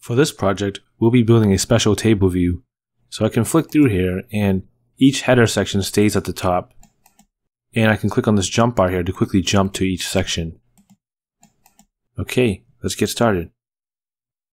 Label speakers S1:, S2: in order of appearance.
S1: For this project, we'll be building a special table view. So I can flick through here and each header section stays at the top. And I can click on this jump bar here to quickly jump to each section. Okay, let's get started.